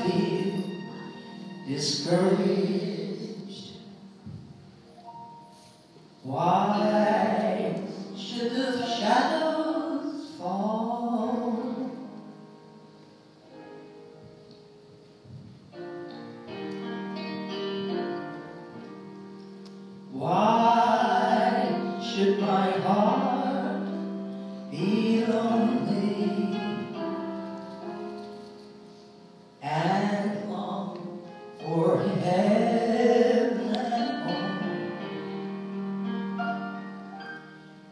feel discouraged. Why should the shadows fall? Why should my heart be lonely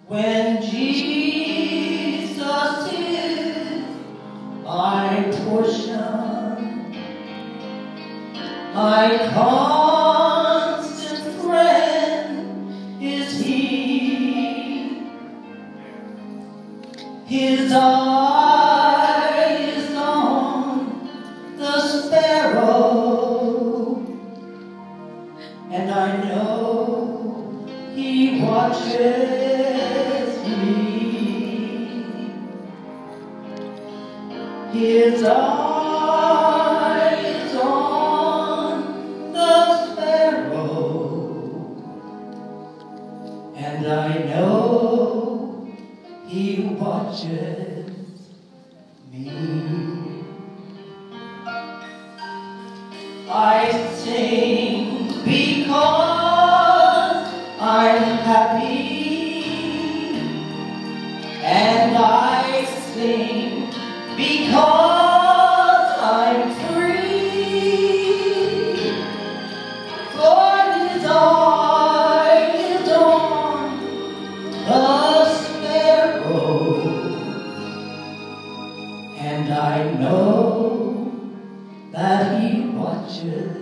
When Jesus is my portion, my constant friend is He. His eye is on the sparrow, and I know He watches me. His eye is on the sparrow, and I know He watches me.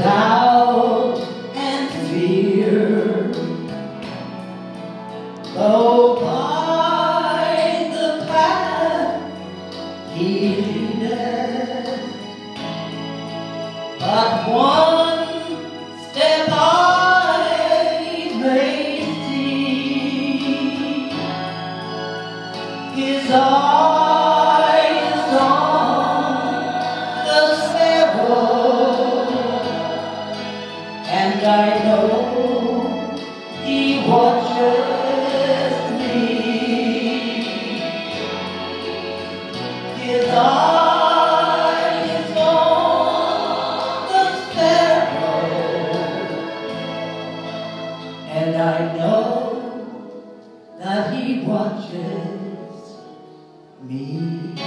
doubt and fear. Though by the path he leadeth, but one and I know that He watches me.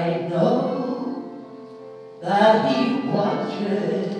I know that He watches